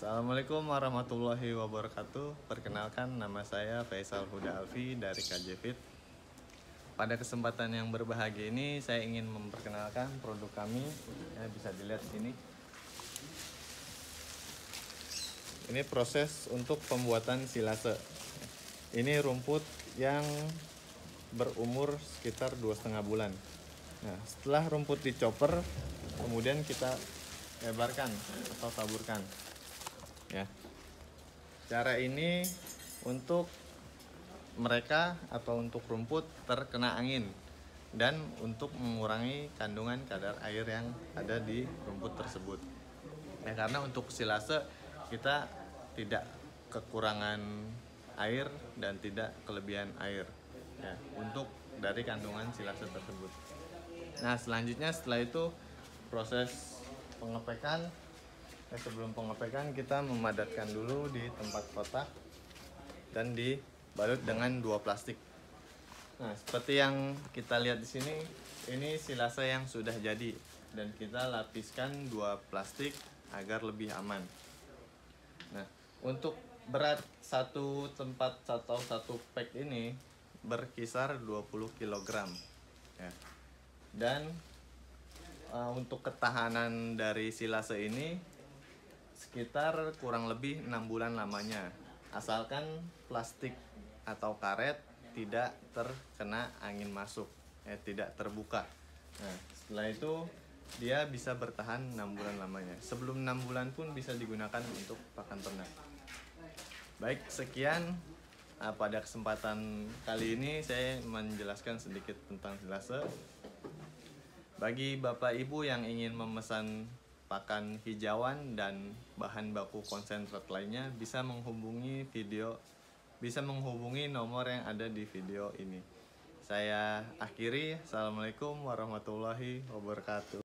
Assalamualaikum warahmatullahi wabarakatuh. Perkenalkan nama saya Faisal Huda Alfi dari KJFit. Pada kesempatan yang berbahagia ini saya ingin memperkenalkan produk kami. Ya, bisa dilihat sini. Ini proses untuk pembuatan silase. Ini rumput yang berumur sekitar dua setengah bulan. Nah, setelah rumput dicopper, kemudian kita lebarkan atau taburkan ya. Cara ini untuk mereka atau untuk rumput terkena angin dan untuk mengurangi kandungan kadar air yang ada di rumput tersebut. Ya karena untuk silase kita tidak kekurangan air dan tidak kelebihan air ya untuk dari kandungan silase tersebut. Nah selanjutnya setelah itu proses pengepekan Nah, sebelum pengepekan kita memadatkan dulu di tempat kotak dan dibalut dengan dua plastik. Nah, seperti yang kita lihat di sini, ini silase yang sudah jadi dan kita lapiskan dua plastik agar lebih aman. Nah, untuk berat satu tempat atau satu pack ini berkisar 20 kg. Ya. Dan uh, untuk ketahanan dari silase ini sekitar kurang lebih enam bulan lamanya. Asalkan plastik atau karet tidak terkena angin masuk eh tidak terbuka. Nah setelah itu dia bisa bertahan enam bulan lamanya. Sebelum enam bulan pun bisa digunakan untuk pakan ternak. Baik sekian nah, pada kesempatan kali ini saya menjelaskan sedikit tentang silase bagi bapak ibu yang ingin memesan pakan hijauan dan bahan baku konsentrat lainnya bisa menghubungi video bisa menghubungi nomor yang ada di video ini. Saya akhiri. Assalamualaikum warahmatullahi wabarakatuh.